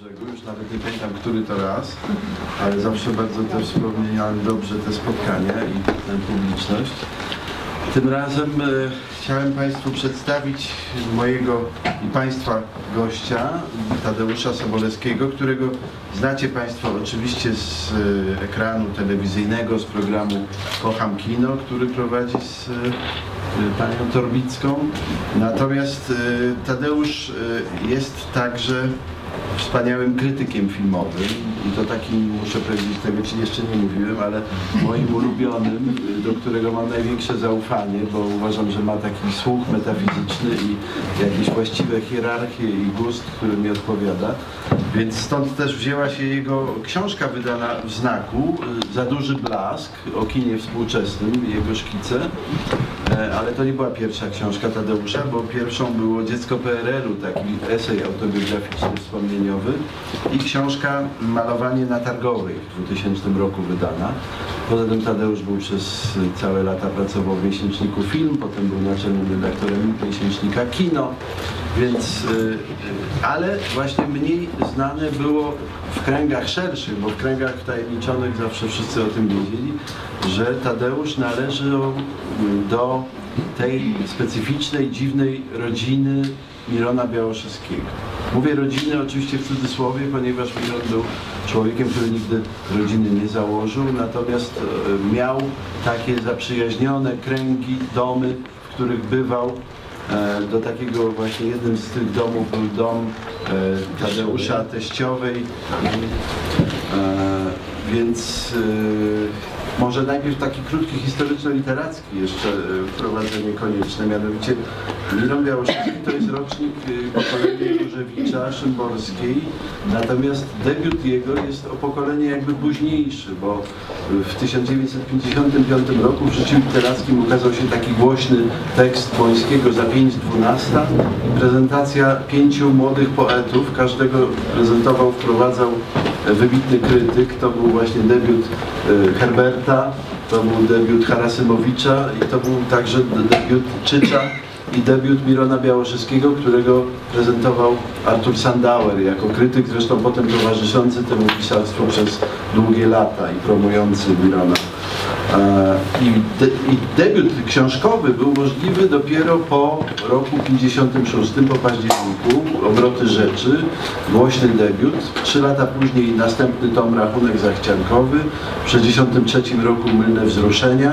brzegu, już nawet nie pamiętam, który to raz, ale zawsze bardzo też wspominałem dobrze te spotkania i tę publiczność. Tym razem e, chciałem Państwu przedstawić mojego i Państwa gościa, Tadeusza Sobolewskiego, którego znacie Państwo oczywiście z e, ekranu telewizyjnego, z programu Kocham Kino, który prowadzi z e, Panią Torbicką. Natomiast e, Tadeusz e, jest także wspaniałym krytykiem filmowym i to takim, muszę powiedzieć, tego Ci jeszcze nie mówiłem, ale moim ulubionym, do którego mam największe zaufanie, bo uważam, że ma taki słuch metafizyczny i jakieś właściwe hierarchie i gust, który mi odpowiada. Więc stąd też wzięła się jego książka wydana w znaku, y, Za duży blask, o kinie współczesnym, jego szkice. E, Ale to nie była pierwsza książka Tadeusza, bo pierwszą było Dziecko PRL-u, taki esej autobiograficzny, wspomnieniowy i książka Malowanie na Targowej w 2000 roku wydana. Poza tym Tadeusz był przez całe lata pracował w miesięczniku Film, potem był naczelnym redaktorem miesięcznika Kino, więc, y, y, ale właśnie mniej znane było w kręgach szerszych, bo w kręgach tajemniczonych zawsze wszyscy o tym wiedzieli, że Tadeusz należał do tej specyficznej, dziwnej rodziny Mirona Białoszewskiego. Mówię rodziny oczywiście w cudzysłowie, ponieważ Miron był człowiekiem, który nigdy rodziny nie założył, natomiast e, miał takie zaprzyjaźnione kręgi, domy, w których bywał. E, Do takiego właśnie jednym z tych domów był dom e, Tadeusza Teściowej, więc może najpierw taki krótki historyczno-literacki jeszcze e, wprowadzenie konieczne, mianowicie Miron Białoszewski to jest rocznik e, pokolenia Różewicza, Szymborskiej, natomiast debiut jego jest o pokolenie jakby późniejszy, bo w 1955 roku w życiu literackim ukazał się taki głośny tekst Błońskiego za 5.12 prezentacja pięciu młodych poetów, każdego prezentował, wprowadzał wybitny krytyk, to był właśnie debiut e, Herberta, to był debiut Harasymowicza i to był także de- debiut Czycza i debiut Mirona Białoszewskiego, którego prezentował Artur Sandauer jako krytyk, zresztą potem towarzyszący temu pisarstwu przez długie lata i promujący Mirona. E, I, de, I debiut książkowy był możliwy dopiero po roku 56, po październiku, Obroty Rzeczy, głośny debiut. Trzy lata później następny tom Rachunek Zachciankowy, w 63 roku Mylne Wzruszenia.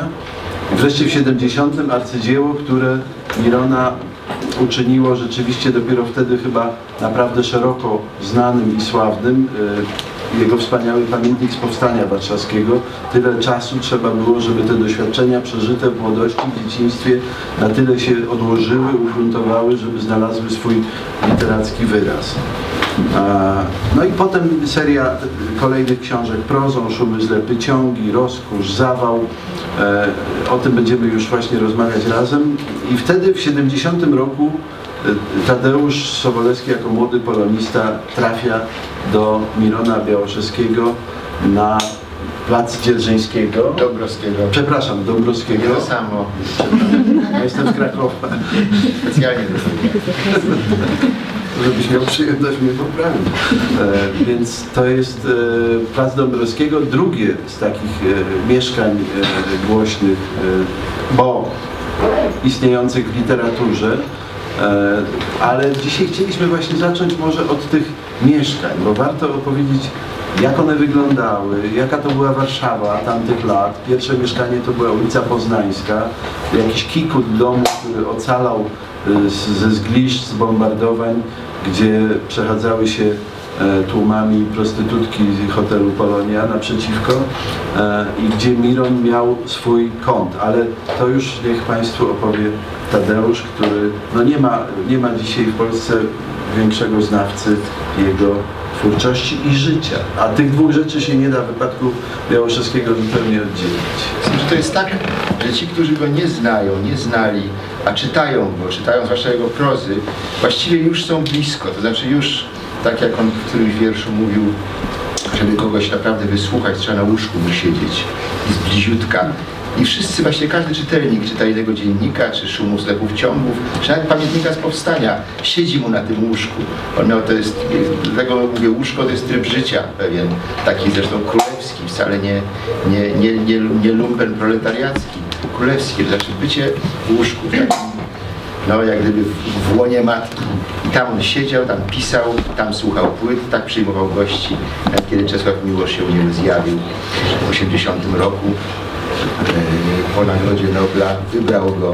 Wreszcie w 70 arcydzieło, które Mirona uczyniło rzeczywiście dopiero wtedy chyba naprawdę szeroko znanym i sławnym. e, Jego wspaniały pamiętnik z Powstania Warszawskiego. Tyle czasu trzeba było, żeby te doświadczenia przeżyte w młodości, w dzieciństwie na tyle się odłożyły, ugruntowały, żeby znalazły swój literacki wyraz. No i potem seria kolejnych książek prozą, Szumy zlepy ciągi, Rozkusz, Zawał. E, o tym będziemy już właśnie rozmawiać razem. I wtedy w 70 roku e, Tadeusz Sobolewski jako młody polonista trafia do Mirona Białoszewskiego na plac Dzierżyńskiego. Dobrowskiego. Przepraszam, Dąbrowskiego. To samo. Ja jestem z Krakowa. Specjalnie żebyś miał przyjemność mnie poprawić. E, więc to jest e, Plac Dąbrowskiego, drugie z takich e, mieszkań e, głośnych, e, bo istniejących w literaturze. E, ale dzisiaj chcieliśmy właśnie zacząć może od tych mieszkań, bo warto opowiedzieć jak one wyglądały, jaka to była Warszawa tamtych lat. Pierwsze mieszkanie to była ulica Poznańska, jakiś kikut domu, który ocalał z- ze zgliszcz, z bombardowań, gdzie przechadzały się e, tłumami prostytutki z hotelu Polonia naprzeciwko e, i gdzie Miron miał swój kąt, ale to już niech Państwu opowie Tadeusz, który no nie, ma, nie ma dzisiaj w Polsce większego znawcy jego twórczości i życia, a tych dwóch rzeczy się nie da w wypadku Białoszewskiego zupełnie oddzielić. Że to jest tak, że ci, którzy go nie znają, nie znali, a czytają go, czytają zwłaszcza jego prozy, właściwie już są blisko. To znaczy już, tak jak on w którymś wierszu mówił, żeby kogoś naprawdę wysłuchać, trzeba na łóżku mu siedzieć i z bliziutka I wszyscy, właśnie każdy czytelnik czytajnego dziennika, czy szumu sklepów ciągów, czy nawet pamiętnika z powstania, siedzi mu na tym łóżku. On miał, to jest, dlatego mówię łóżko, to jest tryb życia pewien, taki zresztą królewski, wcale nie, nie, nie, nie, nie lumpen proletariacki, królewski, to znaczy bycie w łóżku, w takim no jak gdyby w, łonie matki. I tam on siedział, tam pisał, tam słuchał płyt, tak przyjmował gości. Nawet kiedy Czesław Miłosz się u niego zjawił w 80 roku e, po nagrodzie Nobla, wybrał go,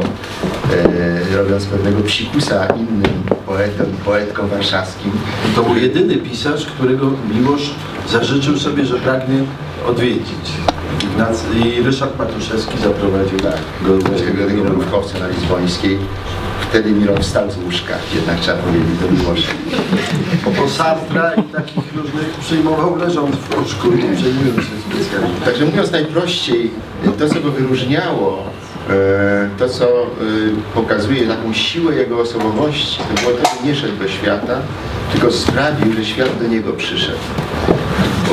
e, robiąc pewnego psikusa innym poetom i poetkom warszawskim. To był jedyny pisarz, którego Miłosz zażyczył sobie, że pragnie odwiedzić. Ignacy- I Ryszard Matuszewski zaprowadził Tak, go do mrówkowca na Lizbońskiej. Wtedy Miron wstał z łóżka, jednak trzeba powiedzieć do Miłosza. Bo Sartra i takich różnych przyjmował leżąc w łóżku, nie przejmując się specjalnie. Także mówiąc najprościej, to co go wyróżniało, e, to co e, pokazuje taką siłę jego osobowości, to było to, że nie szedł do świata, tylko sprawił, że świat do niego przyszedł.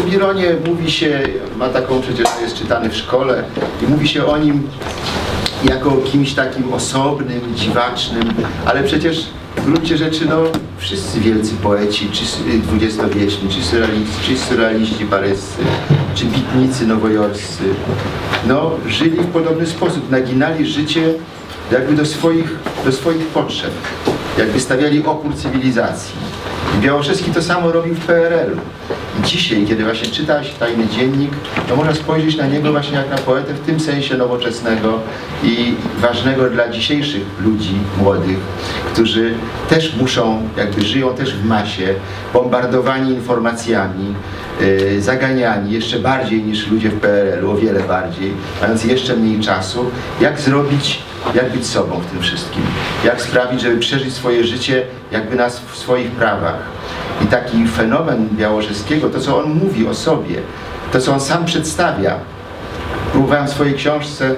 O Mironie mówi się, ma taką przecież jest czytany w szkole i mówi się o nim jako kimś takim osobnym, dziwacznym, ale przecież w gruncie rzeczy no, wszyscy wielcy poeci, czy dwudziestowieczni, czy surrealiści, czy surrealiści paryscy, czy bitnicy nowojorscy, no, żyli w podobny sposób, naginali życie jakby do swoich, do swoich potrzeb, jakby stawiali opór cywilizacji. Białoszewski to samo robił w PRL-u. Dzisiaj, kiedy właśnie czyta się tajny dziennik, to można spojrzeć na niego właśnie jak na poetę w tym sensie nowoczesnego i ważnego dla dzisiejszych ludzi młodych, którzy też muszą, jakby żyją też w masie, bombardowani informacjami, yy, zaganiani jeszcze bardziej niż ludzie w PRL-u, o wiele bardziej, mając jeszcze mniej czasu, jak zrobić jak być sobą w tym wszystkim, jak sprawić, żeby przeżyć swoje życie jakby nas w swoich prawach. I taki fenomen Białożeskiego, to co on mówi o sobie, to co on sam przedstawia, próbowałem w swojej książce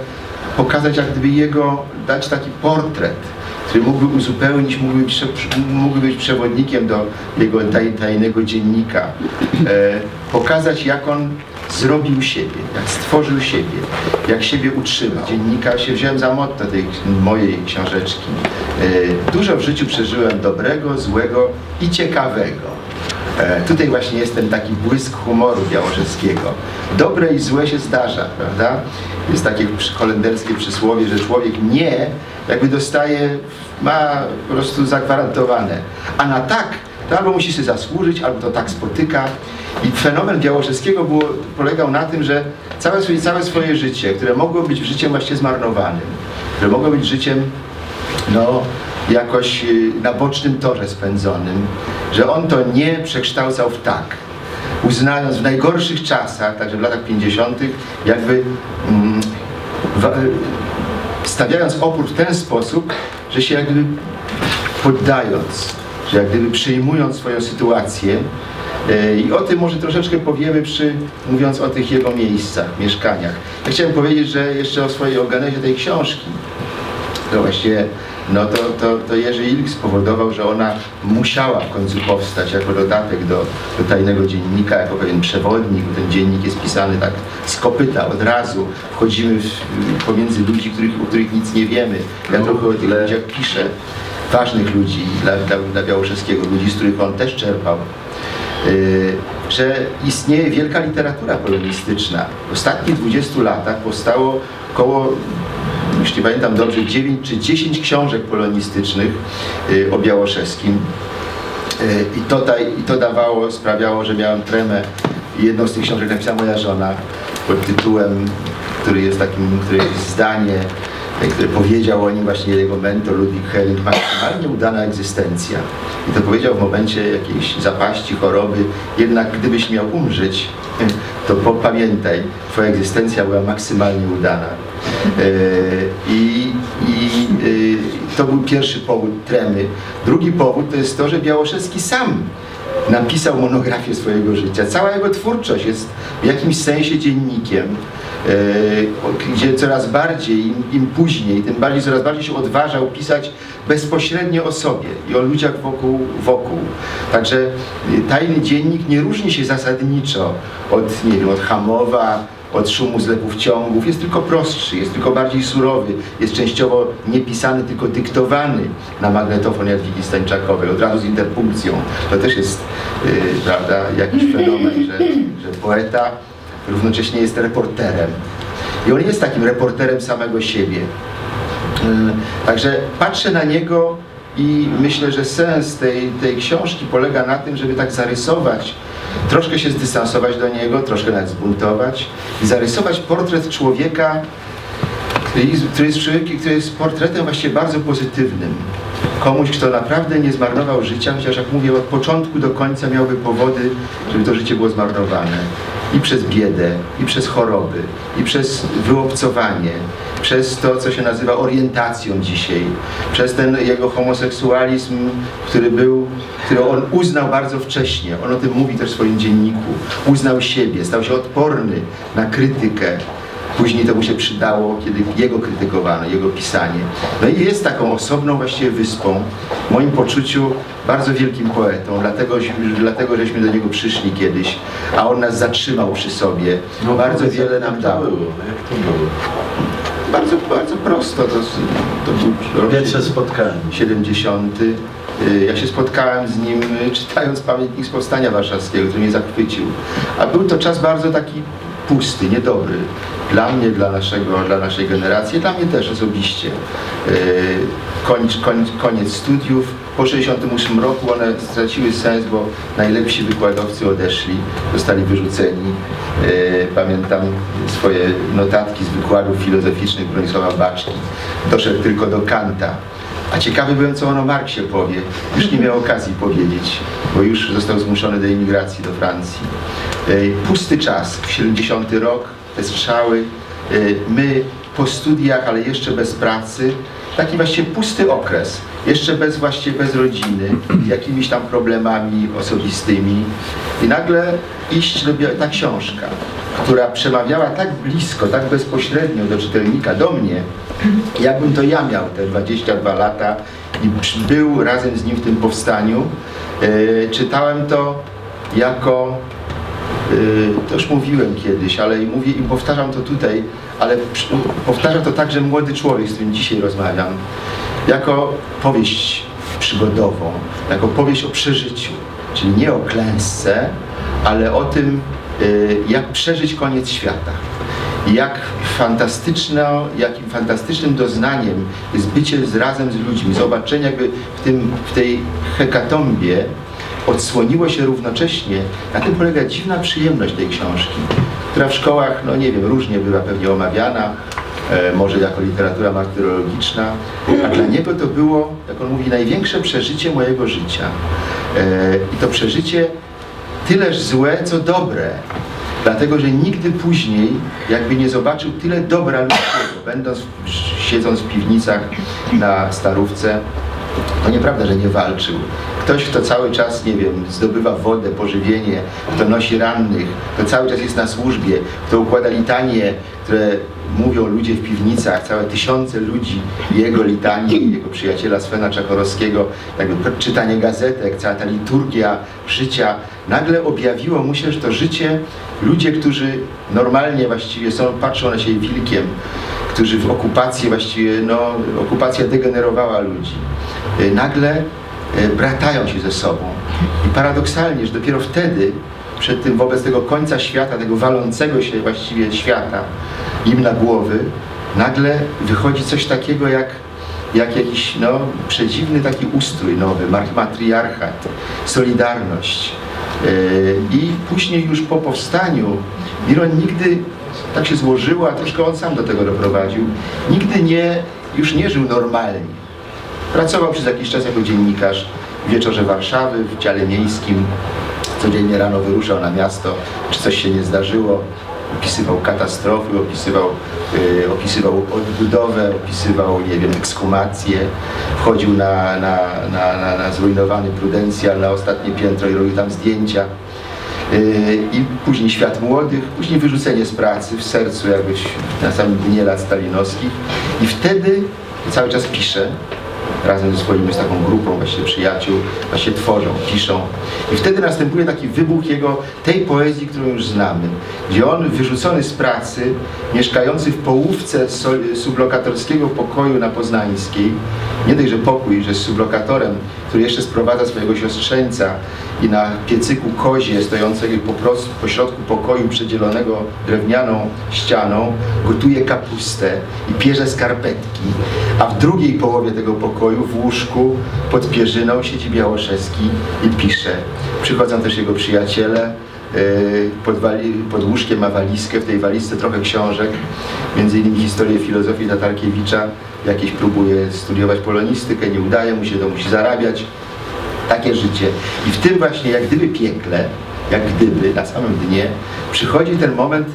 pokazać jak gdyby jego, dać taki portret, który mógłby uzupełnić, mógłby być, mógłby być przewodnikiem do jego taj, tajnego dziennika, e, pokazać jak on zrobił siebie, jak stworzył siebie, jak siebie utrzymał. Dziennika się wziąłem za motto tej mojej książeczki. E, dużo w życiu przeżyłem dobrego, złego i ciekawego. E, Tutaj właśnie jest ten taki błysk humoru białorzeckiego. Dobre i złe się zdarza, prawda? Jest takie holenderskie przysłowie, że człowiek nie jakby dostaje, ma po prostu zagwarantowane. A na tak, to albo musi sobie zasłużyć, albo to tak spotyka. I fenomen białorzeckiego było, polegał na tym, że całe swoje, całe swoje życie, które mogło być życiem właśnie zmarnowanym, które mogło być życiem no, jakoś y, na bocznym torze spędzonym, że on to nie przekształcał w tak, uznając w najgorszych czasach, także w latach 50., jakby mm, stawiając opór w ten sposób, że się jakby poddając, że jak gdyby przyjmując swoją sytuację. y, I o tym może troszeczkę powiemy przy, mówiąc o tych jego miejscach, mieszkaniach. Ja chciałem powiedzieć, że jeszcze o swojej o genezie tej książki to właściwie no to, to, to Jerzy Ilk spowodował, że ona musiała w końcu powstać jako dodatek do, do tajnego dziennika, jako pewien przewodnik, bo ten dziennik jest pisany tak z kopyta, od razu wchodzimy w, pomiędzy ludzi, których, o których nic nie wiemy. Ja No, trochę o tych ludziach piszę, ważnych ludzi dla, dla, dla Białoszewskiego, ludzi, z których on też czerpał. Yy, że istnieje wielka literatura polonistyczna. W ostatnich 20 latach powstało około jeśli pamiętam dobrze, 9 czy 10 książek polonistycznych y, o Białoszewskim. Y, I to, I to dawało, sprawiało, że miałem tremę. Jedną z tych książek napisała moja żona pod tytułem, który jest takim, który jest zdanie, y, które powiedział o nim właśnie jego mentor Ludwik Helling, maksymalnie udana egzystencja. I to powiedział w momencie jakiejś zapaści, choroby, jednak gdybyś miał umrzeć, to pamiętaj, twoja egzystencja była maksymalnie udana. E, I, i e, to był pierwszy powód tremy. Drugi powód to jest to, że Białoszewski sam napisał monografię swojego życia. Cała jego twórczość jest w jakimś sensie dziennikiem, gdzie coraz bardziej, im, im później, tym bardziej coraz bardziej się odważał pisać bezpośrednio o sobie i o ludziach wokół. wokół. Także e, tajny dziennik nie różni się zasadniczo od, nie wiem, od Hamowa, od szumu zlepów ciągów, jest tylko prostszy, jest tylko bardziej surowy, jest częściowo nie pisany, tylko dyktowany na magnetofon Jadwigi Stańczakowej, od razu z interpunkcją. To też jest, yy, prawda, jakiś fenomen, że, że poeta równocześnie jest reporterem. I on jest takim reporterem samego siebie. Yy, Także patrzę na niego i myślę, że sens tej, tej książki polega na tym, żeby tak zarysować, troszkę się zdystansować do niego, troszkę nawet zbuntować i zarysować portret człowieka, który jest, który jest który jest portretem właściwie bardzo pozytywnym. Komuś, kto naprawdę nie zmarnował życia, chociaż jak mówię, od początku do końca miałby powody, żeby to życie było zmarnowane. I przez biedę, i przez choroby, i przez wyobcowanie, przez to, co się nazywa orientacją dzisiaj, przez ten jego homoseksualizm, który był, który on uznał bardzo wcześnie. On o tym mówi też w swoim dzienniku. Uznał siebie, stał się odporny na krytykę. Później to mu się przydało, kiedy jego krytykowano, jego pisanie. No i jest taką osobną właściwie wyspą, w moim poczuciu bardzo wielkim poetą, dlatego, dlatego żeśmy do niego przyszli kiedyś, a on nas zatrzymał przy sobie. bardzo powiedz, wiele nam dał. było? Jak to było? Bardzo, bardzo prosto. To, to był Pierwsze spotkanie. 70. Y, Ja się spotkałem z nim y, czytając pamiętnik z Powstania Warszawskiego, który mnie zachwycił. A był to czas bardzo taki pusty, niedobry. Dla mnie, dla, naszego, dla naszej generacji, dla mnie też osobiście. Y, Koniec, koniec, koniec studiów. Po 68 roku one straciły sens, bo najlepsi wykładowcy odeszli, zostali wyrzuceni. Y, Pamiętam swoje notatki z wykładów filozoficznych Bronisława Baczki. Doszedł tylko do Kanta. A ciekawy byłem, co on o Marksie powie. Już nie miał okazji powiedzieć, bo już został zmuszony do emigracji do Francji. Ej, Pusty czas, 70 rok, strzały. Ej, My po studiach, ale jeszcze bez pracy. Taki właściwie pusty okres. Jeszcze bez właściwie bez rodziny, jakimiś tam problemami osobistymi. I nagle iść do bia- ta książka, która przemawiała tak blisko, tak bezpośrednio do czytelnika, do mnie, jakbym to ja miał te 22 lata i był razem z nim w tym powstaniu. E, czytałem to jako, to już mówiłem kiedyś, ale i mówię i powtarzam to tutaj, ale powtarzam to także młody człowiek, z którym dzisiaj rozmawiam, jako powieść przygodową, jako powieść o przeżyciu, czyli nie o klęsce, ale o tym, e, jak przeżyć koniec świata. Jak fantastyczno, jakim fantastycznym doznaniem jest bycie z, razem z ludźmi, zobaczenie jakby w, tym, w tej hekatombie odsłoniło się równocześnie, na tym polega dziwna przyjemność tej książki, która w szkołach, no nie wiem, różnie bywa pewnie omawiana, e, może jako literatura martyrologiczna, a dla niego to było, jak on mówi, największe przeżycie mojego życia. E, I to przeżycie tyleż złe, co dobre. Dlatego, że nigdy później jakby nie zobaczył tyle dobra ludzkiego, będąc, siedząc w piwnicach na Starówce, to nieprawda, że nie walczył. Ktoś, kto cały czas, nie wiem, zdobywa wodę, pożywienie, kto nosi rannych, kto cały czas jest na służbie, kto układa litanie, które mówią ludzie w piwnicach, całe tysiące ludzi, jego litanie, jego przyjaciela Svena Czakorowskiego, czytanie gazetek, cała ta liturgia życia, nagle objawiło mu się, że to życie, ludzie, którzy normalnie właściwie są, patrzą na siebie wilkiem, którzy w okupacji właściwie, no, okupacja degenerowała ludzi. Y, Nagle bratają się ze sobą. I paradoksalnie, że dopiero wtedy, przed tym, wobec tego końca świata, tego walącego się właściwie świata im na głowy, nagle wychodzi coś takiego jak, jak jakiś no, przedziwny taki ustrój nowy, matriarchat, solidarność. Y, I później już po powstaniu Miron nigdy tak się złożyło, a troszkę on sam do tego doprowadził, nigdy nie, już nie żył normalnie. Pracował przez jakiś czas jako dziennikarz w Wieczorze Warszawy, w dziale miejskim. Codziennie rano wyruszał na miasto, czy coś się nie zdarzyło. Opisywał katastrofy, opisywał, y, opisywał odbudowę, opisywał, nie wiem, ekshumację. Wchodził na, na, na, na, na zrujnowany Prudencjal, na ostatnie piętro i robił tam zdjęcia. Y, I później świat młodych, później wyrzucenie z pracy w sercu, jakbyś na samym dnie lat stalinowskich. I wtedy cały czas pisze, razem ze swoimi, z taką grupą właśnie przyjaciół, właśnie tworzą, piszą. I wtedy następuje taki wybuch jego, tej poezji, którą już znamy, gdzie on wyrzucony z pracy, mieszkający w połówce sublokatorskiego pokoju na Poznańskiej, nie dość, że pokój, że z sublokatorem, który jeszcze sprowadza swojego siostrzeńca i na piecyku kozie stojącego po prostu po środku pokoju przedzielonego drewnianą ścianą gotuje kapustę i pierze skarpetki, a w drugiej połowie tego pokoju w łóżku pod pierzyną siedzi Białoszewski i pisze. Przychodzą też jego przyjaciele, Yy, pod, wali, pod łóżkiem ma walizkę, w tej walizce trochę książek, między innymi historię filozofii Tatarkiewicza, jakieś próbuje studiować polonistykę, nie udaje mu się, to musi zarabiać. Takie życie. I w tym właśnie jak gdyby piekle, jak gdyby na samym dnie, przychodzi ten moment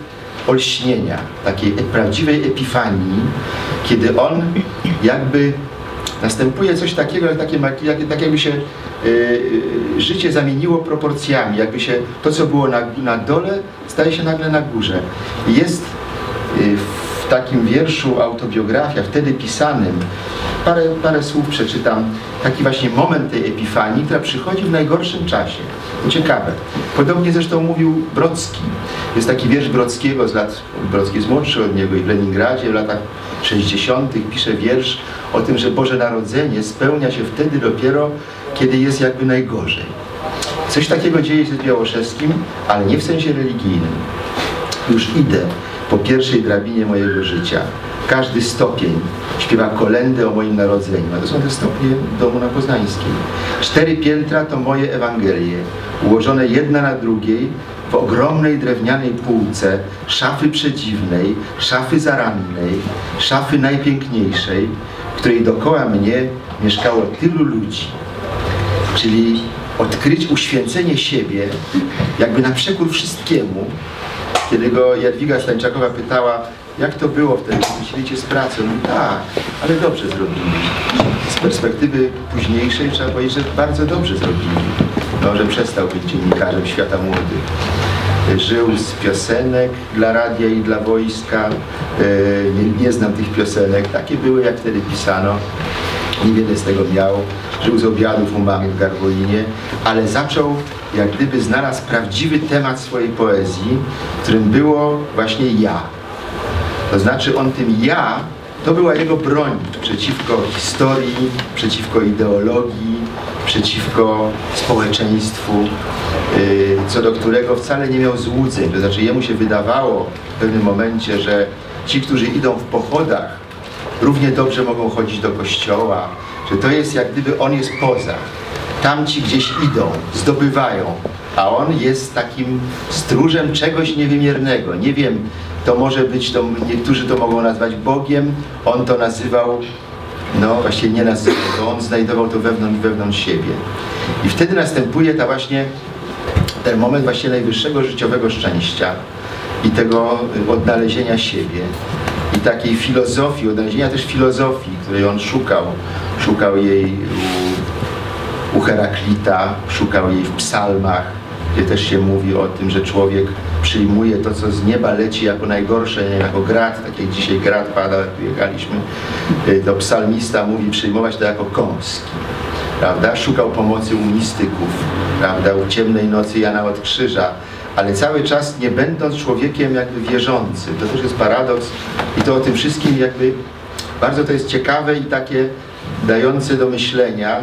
olśnienia, takiej prawdziwej epifanii, kiedy on jakby następuje coś takiego, jak, takie, jak, tak jakby się y, y, życie zamieniło proporcjami, jakby się to, co było na, na dole, staje się nagle na górze. Jest w takim wierszu autobiografia, wtedy pisanym, parę, parę słów przeczytam, taki właśnie moment tej epifanii, która przychodzi w najgorszym czasie. Ciekawe. Podobnie zresztą mówił Brocki. Jest taki wiersz Brockiego z lat, Brocki jest młodszy od niego i w Leningradzie w latach 60. pisze wiersz o tym, że Boże Narodzenie spełnia się wtedy dopiero, kiedy jest jakby najgorzej. Coś takiego dzieje się z Białoszewskim, ale nie w sensie religijnym. Już idę po pierwszej drabinie mojego życia. Każdy stopień śpiewa kolendę o moim narodzeniu. A to są te stopnie domu na Poznańskiej. Cztery piętra to moje Ewangelie, ułożone jedna na drugiej w ogromnej drewnianej półce, szafy przedziwnej, szafy zarannej, szafy najpiękniejszej, w której dokoła mnie mieszkało tylu ludzi. Czyli odkryć uświęcenie siebie, jakby na przekór wszystkiemu, kiedy go Jadwiga Stańczakowa pytała, jak to było wtedy, myślicie z? On mówi, tak, ale dobrze zrobili. Z perspektywy późniejszej trzeba powiedzieć, że bardzo dobrze zrobili. No, że przestał być dziennikarzem świata młodych. Żył z piosenek dla radia i dla wojska. Nie, nie znam tych piosenek. Takie były, jak wtedy pisano. Niewiele z tego miał. Żył z obiadów u mamy w Garwolinie, ale zaczął, jak gdyby znalazł prawdziwy temat swojej poezji, którym było właśnie ja. To znaczy on tym ja, to była jego broń przeciwko historii, przeciwko ideologii, przeciwko społeczeństwu, yy, co do którego wcale nie miał złudzeń. To znaczy jemu się wydawało w pewnym momencie, że ci, którzy idą w pochodach, równie dobrze mogą chodzić do kościoła, że to jest jak gdyby on jest poza. Tamci gdzieś idą, zdobywają, a on jest takim stróżem czegoś niewymiernego. Nie wiem, to może być, to niektórzy to mogą nazwać Bogiem, on to nazywał, no właśnie nie nazywał, to on znajdował to wewnątrz, wewnątrz siebie. I wtedy następuje ta właśnie, ten moment właśnie najwyższego życiowego szczęścia i tego odnalezienia siebie i takiej filozofii, odnalezienia też filozofii, której on szukał. Szukał jej u, Heraklita, szukał jej w psalmach, gdzie też się mówi o tym, że człowiek przyjmuje to, co z nieba leci jako najgorsze, nie jako grad, tak jak dzisiaj grad pada, jak tu jechaliśmy, to psalmista mówi przyjmować to jako kąski. Prawda? Szukał pomocy u mistyków, prawda? u ciemnej nocy Jana od Krzyża, ale cały czas nie będąc człowiekiem jakby wierzącym. To też jest paradoks i to o tym wszystkim jakby bardzo to jest ciekawe i takie dające do myślenia,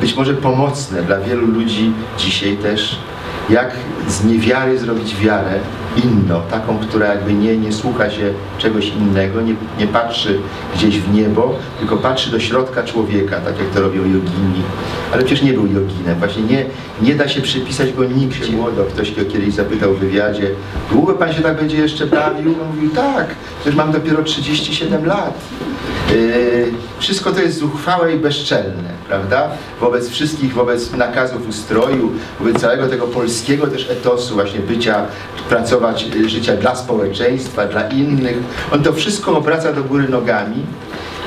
być może pomocne dla wielu ludzi dzisiaj też, jak z niewiary zrobić wiarę inną, taką, która jakby nie, nie słucha się czegoś innego, nie, nie patrzy gdzieś w niebo, tylko patrzy do środka człowieka, tak jak to robią jogini. Ale przecież nie był joginem, właśnie nie, nie da się przypisać go nigdzie. Młodo, ktoś go kiedyś zapytał w wywiadzie, długo pan się tak będzie jeszcze bawił? On mówił, tak, przecież mam dopiero 37 lat. Yy, wszystko to jest zuchwałe i bezczelne, prawda? Wobec wszystkich, wobec nakazów ustroju, wobec całego tego polskiego też etosu właśnie bycia, pracować życia dla społeczeństwa, dla innych. On to wszystko obraca do góry nogami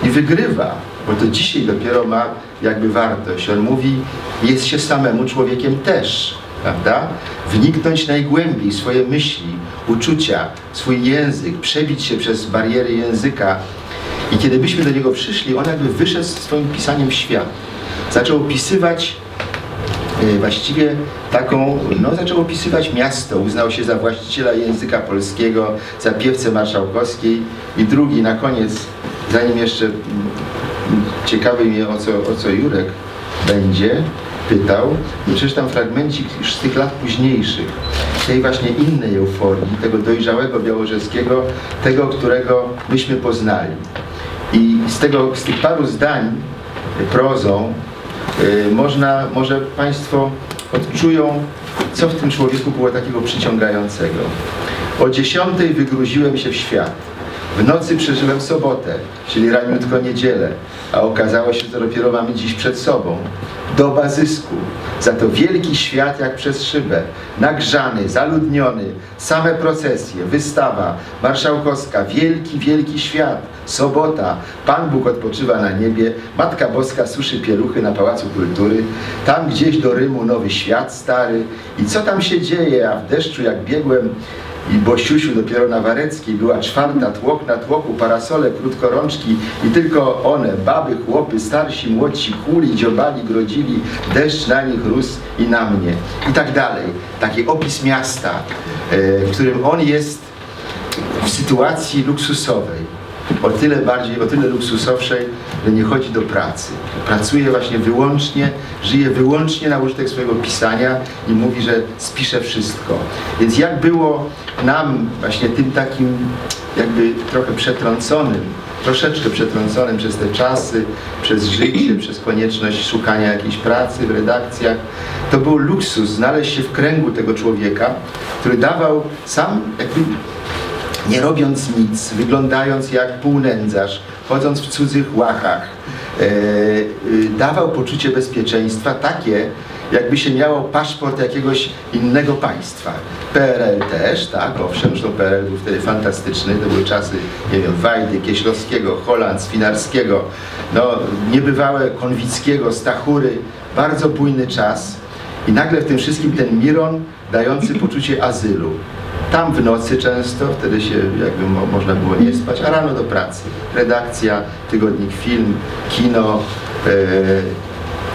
i wygrywa, bo to dzisiaj dopiero ma jakby wartość. On mówi, jest się samemu człowiekiem też, prawda? Wniknąć najgłębiej swoje myśli, uczucia, swój język, przebić się przez bariery języka, I kiedy byśmy do niego przyszli, on jakby wyszedł swoim pisaniem w świat. Zaczął opisywać e, właściwie taką, no zaczął opisywać miasto, uznał się za właściciela języka polskiego, za piewcę marszałkowskiej i drugi na koniec, zanim jeszcze ciekawy mnie o co, o co Jurek będzie, pytał, przeczytam fragmencik już z tych lat późniejszych, tej właśnie innej euforii, tego dojrzałego białorzewskiego, tego, którego myśmy poznali. Z, tego, z tych paru zdań prozą y, można, może Państwo odczują, co w tym człowieku było takiego przyciągającego. O dziesiątej wygruziłem się w świat. W nocy przeżyłem sobotę, czyli raniutko niedzielę, a okazało się, że dopiero mamy dziś przed sobą. Doba zysku, za to wielki świat jak przez szybę, nagrzany, zaludniony, same procesje, wystawa, marszałkowska, wielki, wielki świat, sobota, Pan Bóg odpoczywa na niebie, Matka Boska suszy pieluchy na Pałacu Kultury, tam gdzieś do Rymu nowy świat stary. I co tam się dzieje, a w deszczu jak biegłem i bo siusiu dopiero na Wareckiej była czwarta, tłok na tłoku, parasole, krótkorączki i tylko one, baby, chłopy, starsi, młodsi, kuli, dziobali, grodzili, deszcz na nich rósł i na mnie. I tak dalej. Taki opis miasta, e, w którym on jest w sytuacji luksusowej. O tyle bardziej, o tyle luksusowszej, że nie chodzi do pracy. Pracuje właśnie wyłącznie, żyje wyłącznie na użytek swojego pisania i mówi, że spisze wszystko. Więc jak było nam właśnie tym takim jakby trochę przetrąconym, troszeczkę przetrąconym przez te czasy, przez życie, przez konieczność szukania jakiejś pracy w redakcjach, to był luksus znaleźć się w kręgu tego człowieka, który dawał sam jakby nie robiąc nic, wyglądając jak półnędzarz, chodząc w cudzych łachach, e, e, dawał poczucie bezpieczeństwa takie, jakby się miało paszport jakiegoś innego państwa. PRL też, tak, owszem, PRL był wtedy fantastyczny, to były czasy, nie wiem, Wajdy, Kieślowskiego, Holand, Swinarskiego, no, niebywałe Konwickiego, Stachury, bardzo bujny czas. I nagle w tym wszystkim ten Miron dający poczucie azylu. Tam w nocy często, wtedy się jakby mo można było nie spać, a rano do pracy. Redakcja, tygodnik film, kino,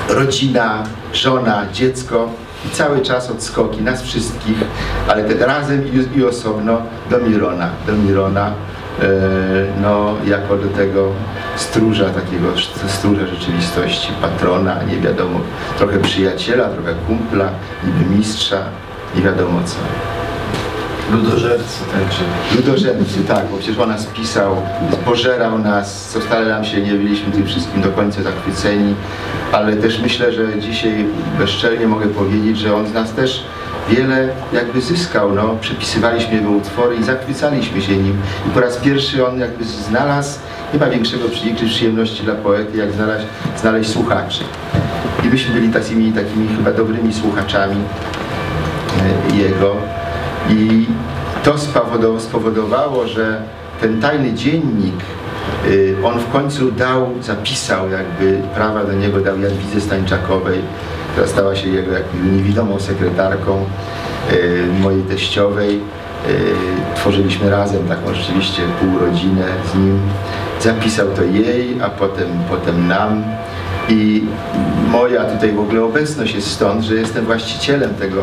e, rodzina, żona, dziecko i cały czas odskoki nas wszystkich, ale te razem i, i osobno do Mirona, do Mirona, e, no jako do tego stróża takiego, stróża rzeczywistości, patrona, nie wiadomo, trochę przyjaciela, trochę kumpla, niby mistrza, nie wiadomo co. Ludożercy także. Ludożercy, tak, bo przecież on nas pisał, pożerał nas, co wcale nam się nie byliśmy tym wszystkim do końca zachwyceni, ale też myślę, że dzisiaj bezczelnie mogę powiedzieć, że on z nas też wiele jakby zyskał, no, przepisywaliśmy jego utwory i zachwycaliśmy się nim i po raz pierwszy on jakby znalazł, nie ma większego przyjemności dla poety, jak znaleźć, znaleźć słuchaczy. I myśmy byli takimi, takimi chyba dobrymi słuchaczami e, jego. I to spowodowało, że ten tajny dziennik y, on w końcu dał, zapisał jakby prawa do niego dał Jadwidze Stańczakowej, która stała się jego jakby niewidomą sekretarką y, mojej teściowej. Y, tworzyliśmy razem taką rzeczywiście półrodzinę z nim. Zapisał to jej, a potem, potem nam. I moja tutaj w ogóle obecność jest stąd, że jestem właścicielem tego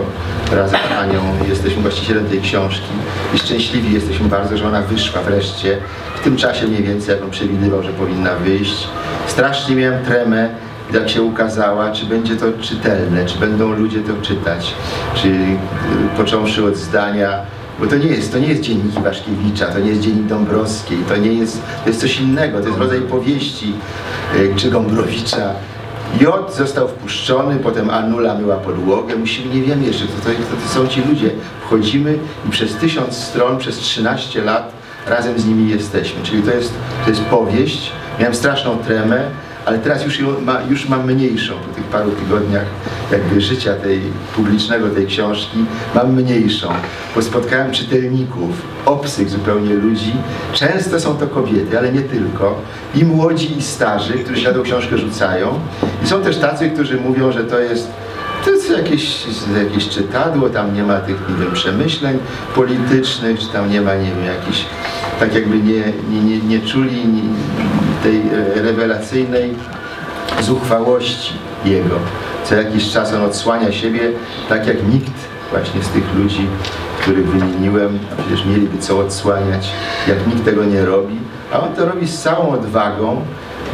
razem z Anią, jesteśmy właścicielem tej książki i szczęśliwi jesteśmy bardzo, że ona wyszła wreszcie w tym czasie mniej więcej, jak on przewidywał, że powinna wyjść. Strasznie miałem tremę, jak się ukazała, czy będzie to czytelne, czy będą ludzie to czytać, czy y, począwszy od zdania bo to nie jest, to nie jest dziennik Iwaszkiewicza, to nie jest dziennik Dąbrowskiej, to nie jest, to jest coś innego, to jest rodzaj powieści czy Gombrowicza. J został wpuszczony, potem Anula myła podłogę, musimy, nie wiemy jeszcze, to, to, to, są ci ludzie. Wchodzimy i przez tysiąc stron, przez 13 lat razem z nimi jesteśmy. Czyli to jest, to jest powieść. Miałem straszną tremę, ale teraz już, ma, już mam mniejszą po tych paru tygodniach jakby życia tej publicznego tej książki, mam mniejszą, bo spotkałem czytelników, obcych zupełnie ludzi, często są to kobiety, ale nie tylko, i młodzi i starzy, którzy się na tą książkę rzucają. I są też tacy, którzy mówią, że to jest to jest jakieś, jakieś czytadło, tam nie ma tych, nie wiem, przemyśleń politycznych, czy tam nie ma, nie wiem, jakichś, tak jakby nie, nie, nie, nie czuli, nie, tej e, rewelacyjnej zuchwałości jego. Co jakiś czas on odsłania siebie tak jak nikt właśnie z tych ludzi, których wymieniłem, a przecież mieliby co odsłaniać, jak nikt tego nie robi, a on to robi z całą odwagą,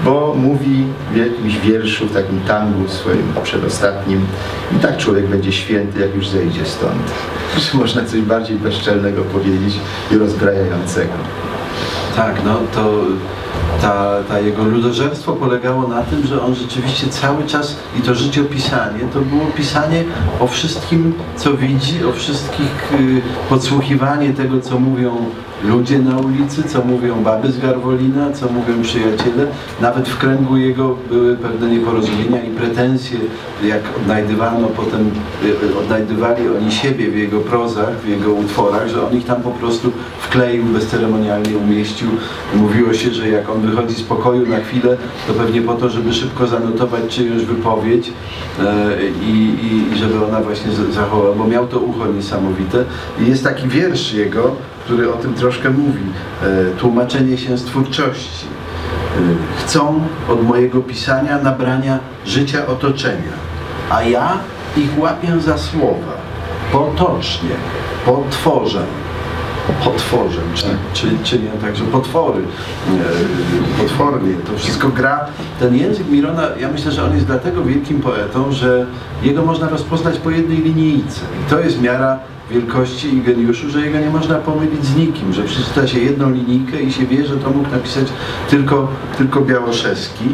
bo mówi w jakimś wierszu, w takim tangu swoim przedostatnim i tak człowiek będzie święty, jak już zejdzie stąd. Czy można coś bardziej bezczelnego powiedzieć i rozbrajającego? Tak, no to ta, ta jego ludożerstwo polegało na tym, że on rzeczywiście cały czas, i to życiopisanie, to było pisanie o wszystkim, co widzi, o wszystkich, y, podsłuchiwanie tego, co mówią ludzie na ulicy, co mówią baby z Garwolina, co mówią przyjaciele. Nawet w kręgu jego były pewne nieporozumienia i pretensje, jak odnajdywano potem, y, odnajdywali oni siebie w jego prozach, w jego utworach, że on ich tam po prostu wkleił, bezceremonialnie umieścił. Mówiło się, że jak on wychodzi z pokoju na chwilę, to pewnie po to, żeby szybko zanotować czyjąś wypowiedź e, i, i, i żeby ona właśnie zachowała, bo miał to ucho niesamowite. I jest taki wiersz jego, który o tym troszkę mówi. E, tłumaczenie się z twórczości. E, chcą od mojego pisania nabrania życia otoczenia, a ja ich łapię za słowa, potocznie, potworzę, potworzem, czy, czy, czy nie, także potwory, e, potwornie, to wszystko gra. Ten język Mirona, ja myślę, że on jest dlatego wielkim poetą, że jego można rozpoznać po jednej linijce. I to jest miara wielkości i geniuszu, że jego nie można pomylić z nikim, że przeczyta się jedną linijkę i się wie, że to mógł napisać tylko, tylko Białoszewski.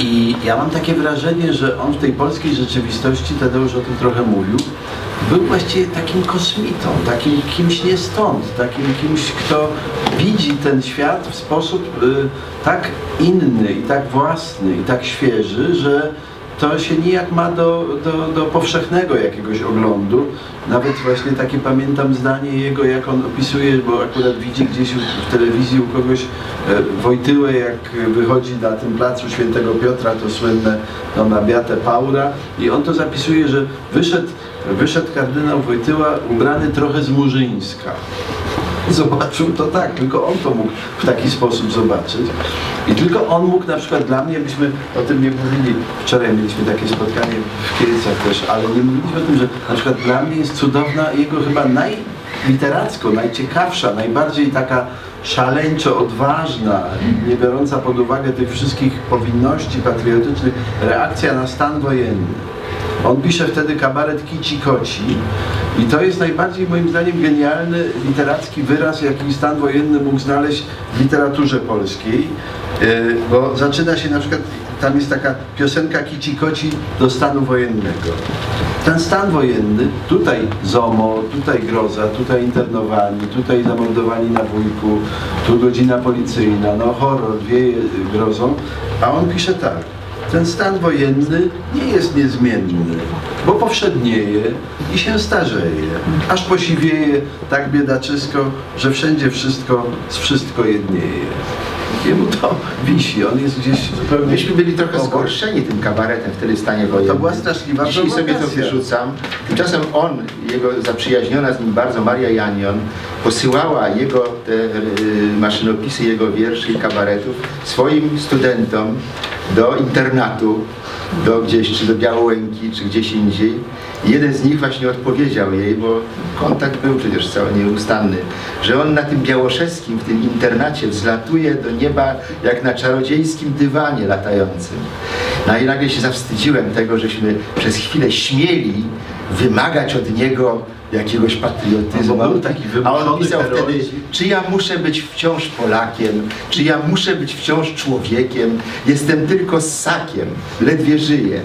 I ja mam takie wrażenie, że on w tej polskiej rzeczywistości, Tadeusz o tym trochę mówił, był właściwie takim kosmitą, takim kimś nie stąd, takim kimś, kto widzi ten świat w sposób y, tak inny i tak własny i tak świeży, że to się nijak ma do, do, do powszechnego jakiegoś oglądu. Nawet właśnie takie pamiętam zdanie jego, jak on opisuje, bo akurat widzi gdzieś w telewizji u kogoś e, Wojtyłę, jak wychodzi na tym placu Świętego Piotra, to słynne no, na Paura i on to zapisuje, że wyszedł, wyszedł kardynał Wojtyła ubrany trochę z Murzyńska. Zobaczył to tak, tylko on to mógł w taki sposób zobaczyć. I tylko on mógł na przykład dla mnie, byśmy o tym nie mówili, wczoraj mieliśmy takie spotkanie w Kielcach też, ale nie mówiliśmy o tym, że na przykład dla mnie jest cudowna jego chyba najliteracko, najciekawsza, najbardziej taka szaleńczo odważna, nie biorąca pod uwagę tych wszystkich powinności patriotycznych, reakcja na stan wojenny. On pisze wtedy kabaret Kici Koci i to jest najbardziej moim zdaniem genialny literacki wyraz, jaki stan wojenny mógł znaleźć w literaturze polskiej, e, bo zaczyna się na przykład, tam jest taka piosenka Kici Koci do stanu wojennego. Ten stan wojenny, tutaj ZOMO, tutaj groza, tutaj internowani, tutaj zamordowani na wujku, tu godzina policyjna, no horror, wieje grozą, a on pisze tak. Ten stan wojenny nie jest niezmienny, bo powszednieje i się starzeje, aż posiwieje tak biedaczysko, że wszędzie wszystko z wszystko jednieje. Jemu to wisi, on jest gdzieś zupełnie... Myśmy byli trochę zgorszeni tym kabaretem w wtedy stanie wojennym. była straszliwa Dzisiaj sobie to wyrzucam. Tymczasem on, jego zaprzyjaźniona z nim bardzo Maria Janion, posyłała jego te y, maszynopisy, jego wierszy i kabaretów swoim studentom do internatu, do gdzieś, czy do Białołęki, czy gdzieś indziej. I jeden z nich właśnie odpowiedział jej, bo kontakt był przecież cały nieustanny, że on na tym białoszewskim, w tym internacie wzlatuje do nieba jak na czarodziejskim dywanie latającym. No i nagle się zawstydziłem tego, żeśmy przez chwilę śmieli wymagać od niego jakiegoś patriotyzmu. No bo był taki A on pisał wtedy, czy ja muszę być wciąż Polakiem, czy ja muszę być wciąż człowiekiem, jestem tylko ssakiem, ledwie żyję.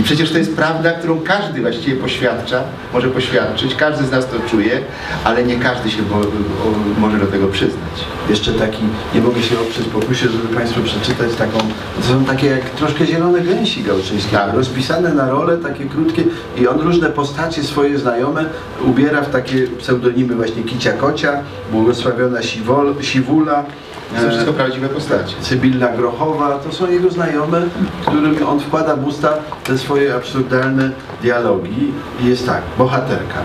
I przecież to jest prawda, którą każdy właściwie poświadcza, może poświadczyć, każdy z nas to czuje, ale nie każdy się mo, o, może do tego przyznać. Jeszcze taki, nie mogę się oprzeć pokusie, żeby Państwu przeczytać taką, to są takie jak troszkę zielone gęsi gałczyńskie, Tak. rozpisane na role, takie krótkie i on różne postacie swoje znajome ubiera w takie pseudonimy właśnie Kicia Kocia, błogosławiona Siwol, Siwula, To są e, wszystko prawdziwe postacie. Cybilla Grochowa, to są jego znajome, którym on wkłada w usta te swoje absurdalne dialogi. I jest tak, bohaterka,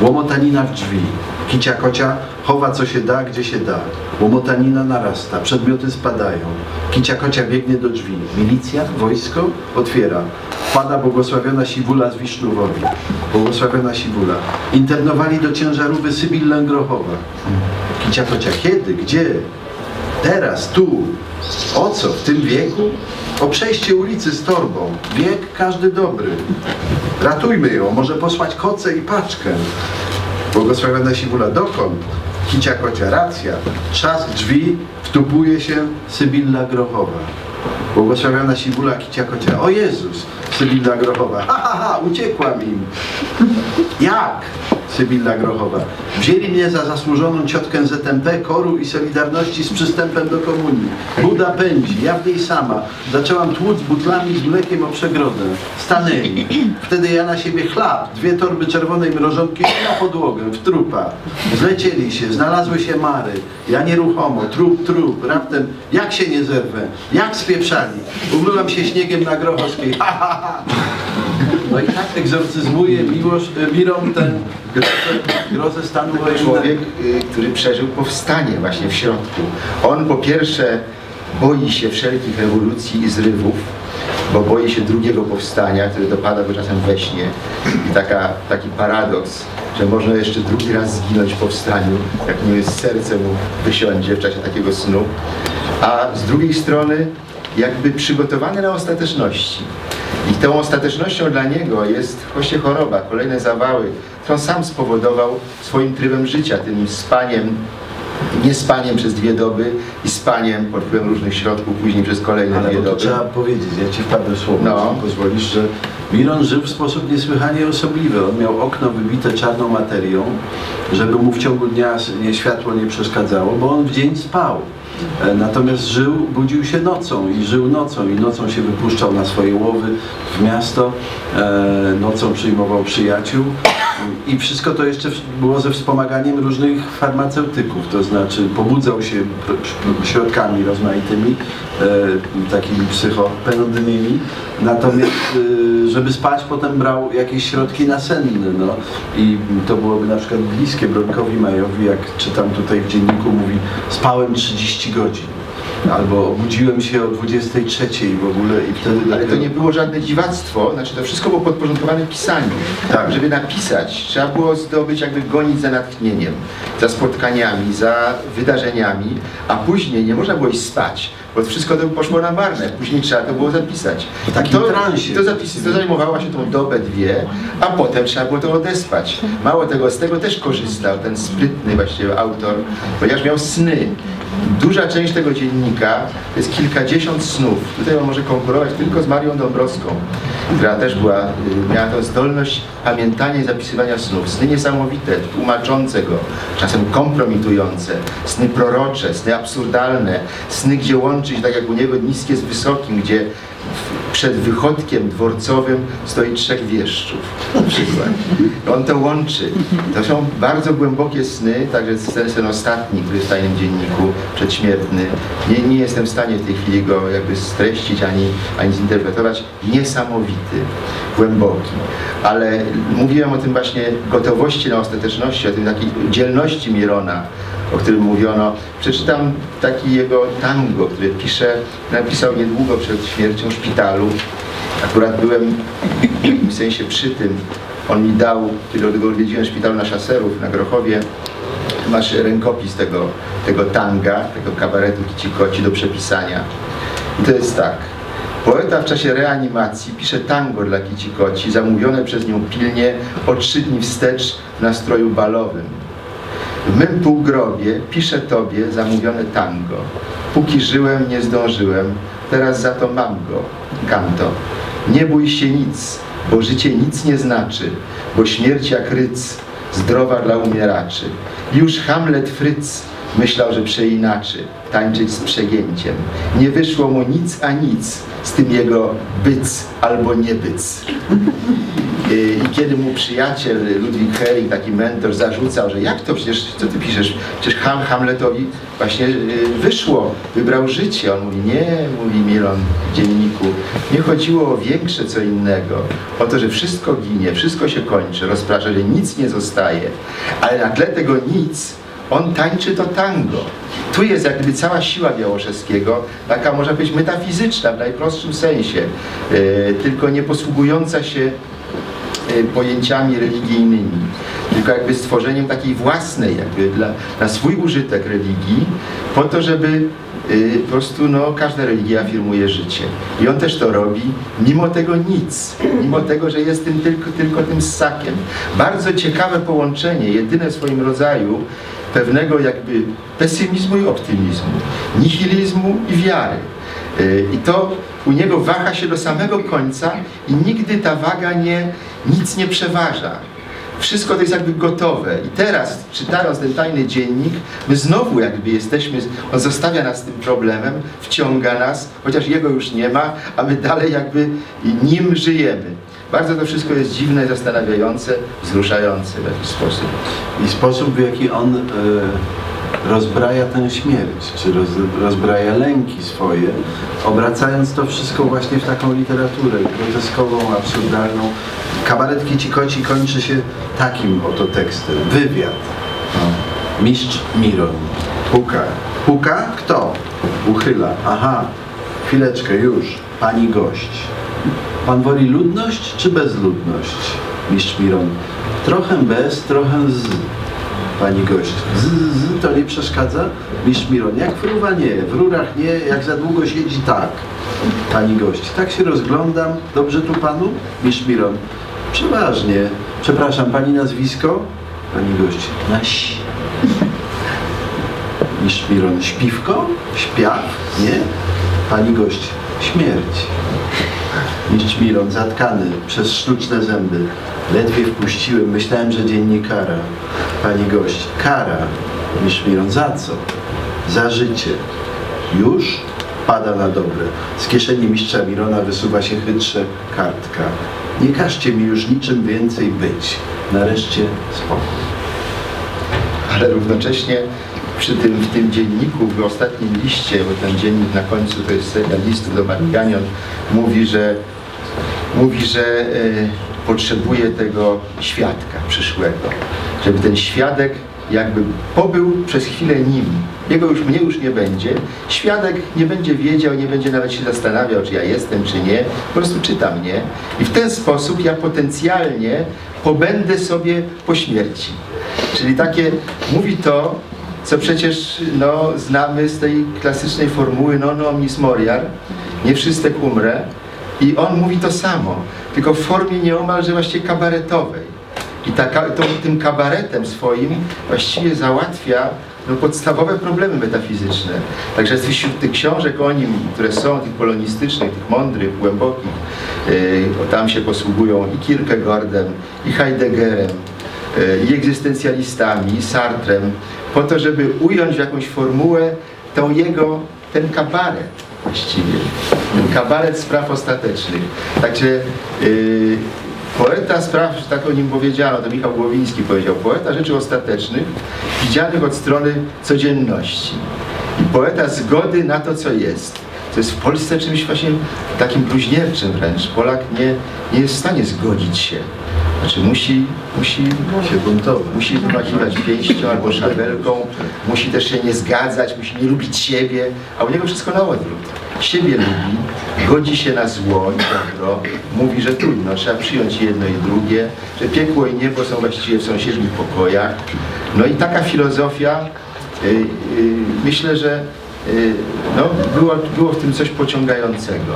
łomotanina w drzwi, Kicia kocia chowa co się da, gdzie się da. Łomotanina narasta, przedmioty spadają. Kicia kocia biegnie do drzwi. Milicja, wojsko otwiera. Wpada błogosławiona Siwula z Wisznuwowi. Błogosławiona Siwula. Internowali do ciężarówki Sybilla Grochowa. Kicia kocia kiedy, gdzie? Teraz, tu. O co, w tym wieku? O przejście ulicy z torbą. Wiek każdy dobry. Ratujmy ją, może posłać koce i paczkę. Błogosławiona Siwula, dokąd? Kicia kocia, racja. Trzask drzwi, wtupuje się Sybilla Grochowa. Błogosławiona Siwula, kicia kocia. O Jezus, Sybilla Grochowa. Ha, ha, ha, uciekłam im. Jak? Sybilla Grochowa. Wzięli mnie za zasłużoną ciotkę ZMP, koru i Solidarności z przystępem do komunii. Buda pędzi, ja w niej sama. Zaczęłam tłuc butlami z mlekiem o przegrodę. Stanęli. Wtedy ja na siebie chlap, dwie torby czerwonej mrożonki na podłogę, w trupa. Zlecieli się, znalazły się mary. Ja nieruchomo, trup, trup. Raptem, jak się nie zerwę? Jak spieprzali? Umyłam się śniegiem na Grochowskiej. Ha, ha, ha. No i tak egzorcyzmuje miłość, e, Miron ten grozę, grozę stanu wojennego. Człowiek, y, który przeżył powstanie właśnie w środku. On po pierwsze boi się wszelkich rewolucji i zrywów, bo boi się drugiego powstania, które dopada go czasem we śnie. I taka, taki paradoks, że można jeszcze drugi raz zginąć w powstaniu, jak nie jest serce mu wysiądzie w czasie takiego snu. A z drugiej strony jakby przygotowany na ostateczności. I tą ostatecznością dla niego jest właśnie choroba, kolejne zawały, którą sam spowodował swoim trybem życia, tym spaniem, nie spaniem przez dwie doby i spaniem pod wpływem różnych środków, później przez kolejne Ale dwie to doby. trzeba powiedzieć, ja Ci wpadłem słowo, No. pozwolisz, że Miron żył w sposób niesłychanie osobliwy. On miał okno wybite czarną materią, żeby mu w ciągu dnia światło nie przeszkadzało, bo on w dzień spał. E, Natomiast żył, budził się nocą i żył nocą i nocą się wypuszczał na swoje łowy w miasto, e, nocą przyjmował przyjaciół i wszystko to jeszcze było ze wspomaganiem różnych farmaceutyków, to znaczy pobudzał się środkami rozmaitymi, e, takimi psychopenodnymi, natomiast e, żeby spać potem brał jakieś środki nasenne, no i to byłoby na przykład bliskie Bronkowi Majowi, jak czytam tutaj w dzienniku, mówi spałem 30 godzin. Albo obudziłem się o 23 w ogóle i wtedy Ale to dopiero- nie było żadne dziwactwo, znaczy to wszystko było podporządkowane pisaniu. Tak. Żeby napisać, trzeba było zdobyć, jakby gonić za natchnieniem, za spotkaniami, za wydarzeniami, a później nie można było iść spać, bo wszystko to poszło na marne. Później trzeba to było zapisać. W takim to, transie. To, zapis, to zajmowało się tą dobę, dwie, a potem trzeba było to odespać. Mało tego, z tego też korzystał ten sprytny właściwie autor, ponieważ miał sny. Duża część tego dziennika to jest kilkadziesiąt snów. Tutaj on może konkurować tylko z Marią Dąbrowską, która też była, y, miała tę zdolność pamiętania i zapisywania snów. Sny niesamowite, tłumaczące go, czasem kompromitujące, sny prorocze, sny absurdalne, sny, gdzie łączy się, tak jak u niego, niskie z wysokim, gdzie przed wychodkiem dworcowym stoi trzech wieszczów, na przykład. On to łączy. To są bardzo głębokie sny, także ten ostatni, który jest w dzienniku, przedśmiertny. Nie, nie jestem w stanie w tej chwili go jakby streścić ani, ani zinterpretować. Niesamowity, głęboki. Ale mówiłem o tym właśnie gotowości na ostateczności, o tym takiej dzielności Mirona, o którym mówiono. Przeczytam taki jego tango, który pisze, napisał niedługo przed śmiercią w szpitalu. Akurat byłem w jakimś sensie przy tym. On mi dał, kiedy go odwiedziłem w szpitalu na Szaserów, na Grochowie, masz rękopis tego, tego tanga, tego kabaretu Kicikoci do przepisania. I to jest tak. Poeta w czasie reanimacji pisze tango dla Kicikoci, zamówione przez nią pilnie o trzy dni wstecz w nastroju balowym. W mym półgrobie piszę tobie zamówione tango. Póki żyłem, nie zdążyłem, teraz za to mam go. Kanto. Nie bój się nic, bo życie nic nie znaczy, bo śmierć jak ryc, zdrowa dla umieraczy. Już Hamlet Fryc myślał, że przeinaczy, tańczyć z przegięciem. Nie wyszło mu nic a nic z tym jego byc albo nie byc. Y, I kiedy mu przyjaciel Ludwik Hering, taki mentor, zarzucał, że jak to przecież, co ty piszesz, przecież Ham, Hamletowi właśnie y, wyszło, wybrał życie. On mówi, nie, mówi Milon w dzienniku, nie chodziło o większe co innego, o to, że wszystko ginie, wszystko się kończy, rozprasza, że nic nie zostaje, ale na tle tego nic on tańczy to tango. Tu jest jak gdyby cała siła Białoszewskiego, taka można powiedzieć metafizyczna w najprostszym sensie, e, tylko nie posługująca się pojęciami religijnymi, tylko jakby stworzeniem takiej własnej, jakby dla, na swój użytek religii, po to, żeby e, po prostu no, każda religia afirmuje życie. I on też to robi, mimo tego nic, mimo tego, że jest tym tylko, tylko tym ssakiem. Bardzo ciekawe połączenie, jedyne w swoim rodzaju, pewnego jakby pesymizmu i optymizmu, nihilizmu i wiary. I to u niego waha się do samego końca i nigdy ta waga nie, nic nie przeważa. Wszystko to jest jakby gotowe. I teraz, czytając ten tajny dziennik, my znowu jakby jesteśmy, on zostawia nas tym problemem, wciąga nas, chociaż jego już nie ma, a my dalej jakby nim żyjemy. Bardzo to wszystko jest dziwne, zastanawiające, wzruszające w jakiś sposób. I sposób, w jaki on e, rozbraja tę śmierć, czy roz, rozbraja lęki swoje, obracając to wszystko właśnie w taką literaturę groteskową, absurdalną. Kabaret Kicikoci kończy się takim oto tekstem. Wywiad. Mistrz Miron. Puka. Puka? Kto? Uchyla. Aha. Chwileczkę, już. Pani gość. Pan woli ludność czy bezludność? Mistrz Miron. Trochę bez, trochę z. Pani gość. Z, z to nie przeszkadza? Mistrz Miron. Jak fruwa nie, w rurach nie, jak za długo siedzi tak. Pani gość. Tak się rozglądam. Dobrze tu panu? Mistrz Miron. Przeważnie. Przepraszam, pani nazwisko? Pani gość. Naś. Mistrz Miron. Śpiwko? Śpiaw? Nie? Pani gość. Śmierć. Mistrz Miron, zatkany przez sztuczne zęby. Ledwie wpuściłem, myślałem, że dziennikara. Pani gość, kara. Mistrz Miron, za co? Za życie. Już? Pada na dobre. Z kieszeni mistrza Mirona wysuwa się chytrze kartka. Nie każcie mi już niczym więcej być. Nareszcie spokój. ale równocześnie przy tym, w tym dzienniku, w ostatnim liście, bo ten dziennik na końcu to jest seria listów do Mariganion, mówi, że, mówi, że e, potrzebuje tego świadka przyszłego, żeby ten świadek jakby pobył przez chwilę nim. Jego już, mnie już nie będzie. Świadek nie będzie wiedział, nie będzie nawet się zastanawiał, czy ja jestem, czy nie. Po prostu czyta mnie. I w ten sposób ja potencjalnie pobędę sobie po śmierci. Czyli takie, mówi to, co przecież no, znamy z tej klasycznej formuły non omnis moriar, nie wszystek umrę. I on mówi to samo, tylko w formie nieomalże właściwie kabaretowej. I taka, to, tym kabaretem swoim właściwie załatwia no, podstawowe problemy metafizyczne. Także wśród tych książek o nim, które są, tych polonistycznych, tych mądrych, głębokich, yy, tam się posługują i Kierkegaardem, i Heideggerem, yy, i egzystencjalistami, i Sartrem, po to, żeby ująć w jakąś formułę tą jego, ten kabaret właściwie, kabaret spraw ostatecznych. Także yy, Poeta spraw, że tak o nim powiedziano, to Michał Głowiński powiedział, poeta rzeczy ostatecznych, widzianych od strony codzienności. I poeta zgody na to, co jest. To jest w Polsce czymś właśnie takim bluźnierczym wręcz. Polak nie, nie jest w stanie zgodzić się. Znaczy musi, musi, Się buntować. musi wymachiwać pięścią albo szabelką, musi też się nie zgadzać, musi nie lubić siebie, a u niego wszystko na odwrót. Siebie lubi, godzi się na zło i dobro, mówi, że trudno, trzeba przyjąć jedno i drugie, że piekło i niebo są właściwie w sąsiednich pokojach. No i taka filozofia, y, y, myślę, że no, było, było w tym coś pociągającego,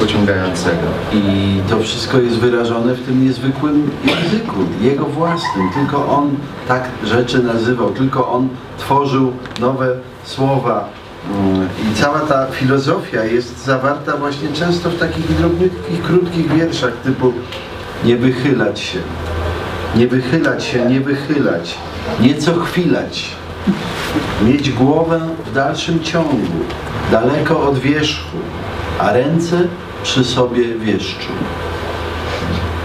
pociągającego. I to wszystko jest wyrażone w tym niezwykłym języku, jego własnym. Tylko on tak rzeczy nazywał, tylko on tworzył nowe słowa. Mm, I cała ta filozofia jest zawarta właśnie często w takich drobnych i krótkich wierszach typu nie wychylać się, nie wychylać się, nie wychylać, nieco chwilać, mieć głowę w dalszym ciągu, daleko od wierzchu, a ręce przy sobie wieszczu.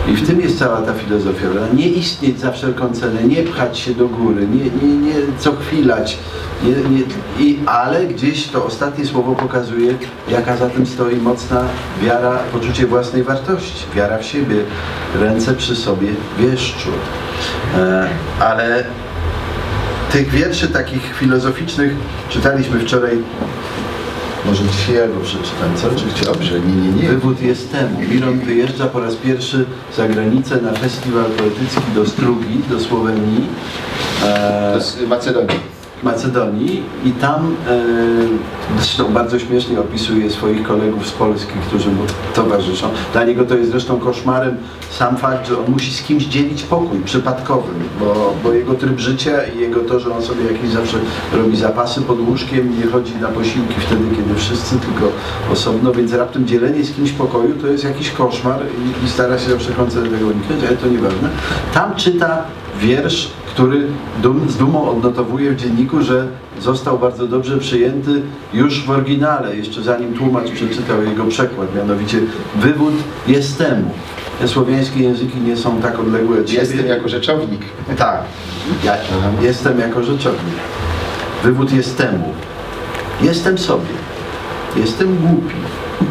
I w tym jest cała ta filozofia, nie istnieć za wszelką cenę, nie pchać się do góry, nie, nie, nie co chwilać, nie, nie, i, ale gdzieś to ostatnie słowo pokazuje, jaka za tym stoi mocna wiara, poczucie własnej wartości, wiara w siebie, ręce przy sobie wieszczu. E, ale tych wierszy takich filozoficznych czytaliśmy wczoraj może dzisiaj ja go przeczytam, co? Czy? Dobrze, nie, nie, nie. Wywód jest temu. Miron wyjeżdża po raz pierwszy za granicę na festiwal poetycki do Strugi, do Słowenii. E, z Macedonii. Macedonii i tam e, zresztą bardzo śmiesznie opisuje swoich kolegów z Polski, którzy mu towarzyszą. Dla niego to jest zresztą koszmarem sam fakt, że on musi z kimś dzielić pokój przypadkowym, bo, bo jego tryb życia i jego to, że on sobie jakieś zawsze robi zapasy pod łóżkiem, nie chodzi na posiłki wtedy, kiedy wszyscy, tylko osobno, więc raptem dzielenie z kimś pokoju to jest jakiś koszmar i, i stara się zawsze końca tego uniknąć, ale to nieważne. Tam czyta wiersz, który dum, z dumą odnotowuje w dzienniku, że został bardzo dobrze przyjęty już w oryginale, jeszcze zanim tłumacz przeczytał jego przekład, mianowicie wywód jest temu. Te słowiańskie języki nie są tak odległe od siebie. Jestem jako rzeczownik. Tak, ja jestem jako rzeczownik. Wywód jest temu. Jestem sobie. Jestem głupi.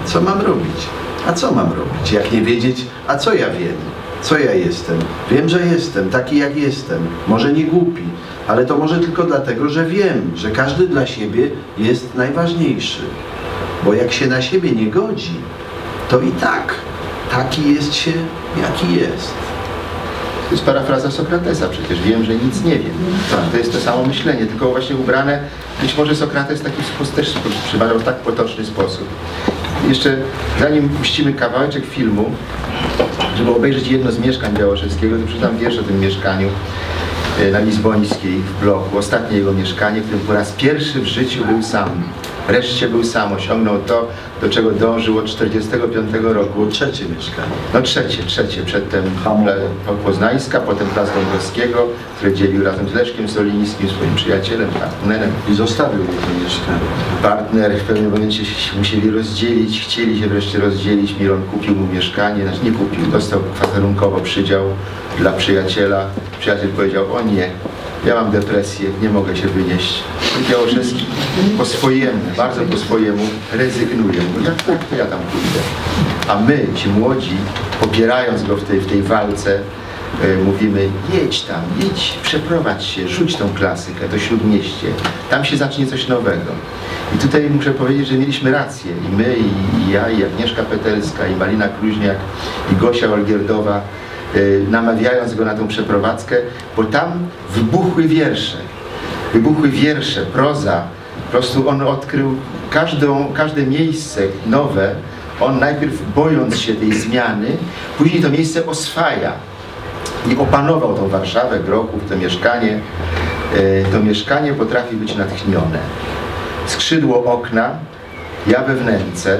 Co mam robić? A co mam robić? Jak nie wiedzieć, a co ja wiem? Co ja jestem? Wiem, że jestem, taki jak jestem. Może nie głupi, ale to może tylko dlatego, że wiem, że każdy dla siebie jest najważniejszy. Bo jak się na siebie nie godzi, to i tak taki jest się, jaki jest. To jest parafraza Sokratesa przecież. Wiem, że nic nie wiem. Tak. To jest to samo myślenie, tylko właśnie ubrane. Być może Sokrates w taki sposób też przypadał w tak potoczny sposób. Jeszcze zanim puścimy kawałeczek filmu, żeby obejrzeć jedno z mieszkań Białoszewskiego, to przeczytam wiersz o tym mieszkaniu e, na Lizbońskiej w bloku. Ostatnie jego mieszkanie, w którym po raz pierwszy w życiu był sam. Wreszcie był sam, osiągnął to, do czego dążył od 1945 roku. Trzecie mieszkanie. No trzecie, trzecie, przedtem Poznańska, potem Plac Dąbrowskiego, które dzielił razem z Leszkiem Solińskim, swoim przyjacielem, partnerem. I zostawił mu to mieszkanie. Partner w pewnym momencie się musieli rozdzielić, chcieli się wreszcie rozdzielić. Miron kupił mu mieszkanie, znaczy nie kupił, dostał kwaterunkowo przydział dla przyjaciela. Przyjaciel powiedział, o nie, ja mam depresję, nie mogę się wynieść. Białoszewski po swojemu, bardzo po swojemu rezygnuje. Mówi, jak tak, to ja tam pójdę. A my, ci młodzi, popierając go w tej, w tej walce, e, mówimy, jedź tam, jedź, przeprowadź się, rzuć tą klasykę do Śródmieście. Tam się zacznie coś nowego. I tutaj muszę powiedzieć, że mieliśmy rację. I my, i, ja, i Agnieszka Petelska, i Malina Kluźniak, i Gosia Olgierdowa, namawiając go na tą przeprowadzkę, bo tam wybuchły wiersze. Wybuchły wiersze, proza. Po prostu on odkrył każdą, każde miejsce nowe. On najpierw bojąc się tej zmiany, później to miejsce oswaja i opanował tą Warszawę, Grochów, to mieszkanie. E, To mieszkanie potrafi być natchnione. Skrzydło okna, ja we wnęce,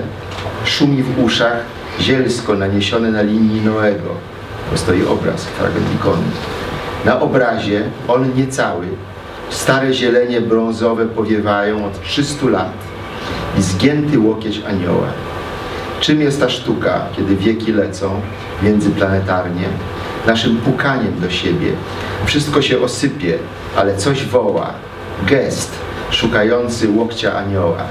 szumi w uszach, zielsko naniesione na linii Noego. To stoi obraz, fragment ikony. Na obrazie, on niecały, stare zielenie brązowe powiewają od 300 lat i zgięty łokieć anioła. Czym jest ta sztuka, kiedy wieki lecą międzyplanetarnie, naszym pukaniem do siebie? Wszystko się osypie, ale coś woła. Gest szukający łokcia anioła.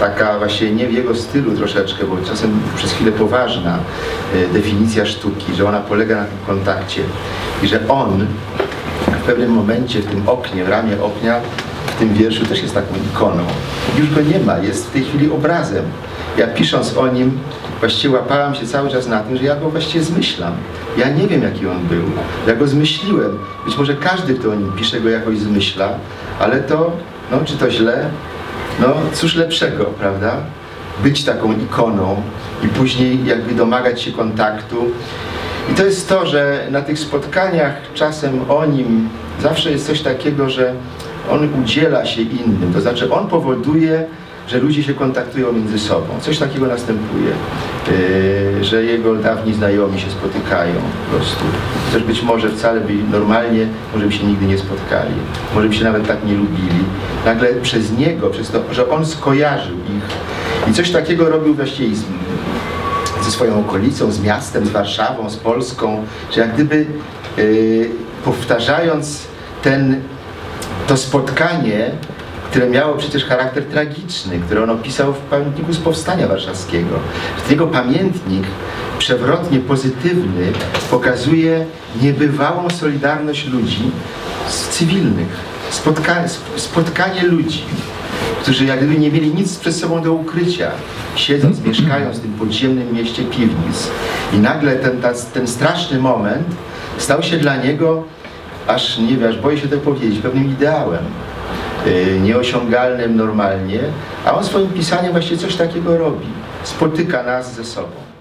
Taka właśnie nie w jego stylu troszeczkę, bo czasem przez chwilę poważna e, definicja sztuki, że ona polega na tym kontakcie i że on w pewnym momencie w tym oknie, w ramię oknia, w tym wierszu też jest taką ikoną. Już go nie ma, jest w tej chwili obrazem. Ja pisząc o nim, właściwie łapałem się cały czas na tym, że ja go właściwie zmyślam. Ja nie wiem, jaki on był. Ja go zmyśliłem. Być może każdy, kto o nim pisze, go jakoś zmyśla, ale to, no, czy to źle? No, cóż lepszego, prawda? Być taką ikoną i później jakby domagać się kontaktu. I to jest to, że na tych spotkaniach czasem o nim zawsze jest coś takiego, że on udziela się innym. To znaczy on powoduje, że ludzie się kontaktują między sobą. Coś takiego następuje, yy, że jego dawni znajomi się spotykają po prostu. Chociaż być może wcale by normalnie, może by się nigdy nie spotkali. Może by się nawet tak nie lubili. Nagle przez niego, przez to, że on skojarzył ich i coś takiego robił właściwie z, ze swoją okolicą, z miastem, z Warszawą, z Polską, że jak gdyby y, powtarzając ten, to spotkanie, które miało przecież charakter tragiczny, które on opisał w pamiętniku z Powstania Warszawskiego. Jego pamiętnik przewrotnie pozytywny pokazuje niebywałą solidarność ludzi z cywilnych, spotkanie, spotkanie ludzi, którzy jak gdyby nie mieli nic przed sobą do ukrycia, siedząc, mieszkając w tym podziemnym mieście piwnic. I nagle ten, ta, ten straszny moment stał się dla niego, aż nie wiem, aż boję się to powiedzieć, pewnym ideałem nieosiągalnym normalnie, a on swoim pisaniem właśnie coś takiego robi. Spotyka nas ze sobą.